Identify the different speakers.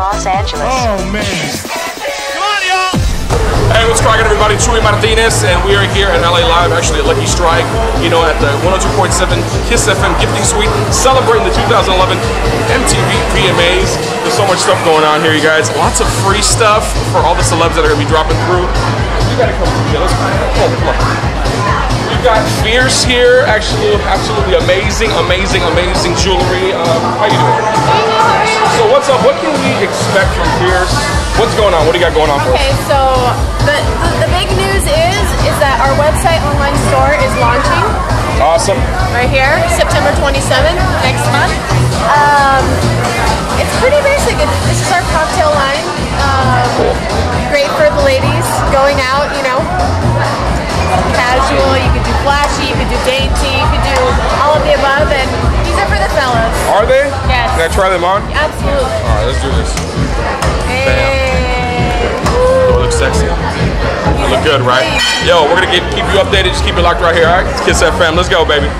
Speaker 1: Los Angeles.
Speaker 2: Oh man.
Speaker 3: Hey, what's cracking, everybody? Chuey Martinez, and we are here in LA Live, actually at Lucky Strike, you know, at the 102.7 KIIS FM Gifting Suite, celebrating the 2011 MTV VMAs. There's so much stuff going on here, you guys. Lots of free stuff for all the celebs that are going to be dropping through. You gotta come through here. Let's come on, come on. We've got Fierce here, actually, absolutely amazing, amazing, amazing jewelry. Um, how you can we expect from Fierce? What's going on? What do you got going on for us?
Speaker 4: Okay, so the, the, the big news is is that our website online store is launching
Speaker 3: Awesome.
Speaker 4: right here, September 27th, next month. Um, it's pretty basic. It, this is our cocktail
Speaker 3: Can I try them on?
Speaker 4: Absolutely.
Speaker 3: All right, let's do this.
Speaker 4: Hey.
Speaker 3: Oh, it looks sexy. It look good, right? Yo, we're gonna get, keep you updated. Just keep it locked right here, all right? Kiss that fam. Let's go, baby.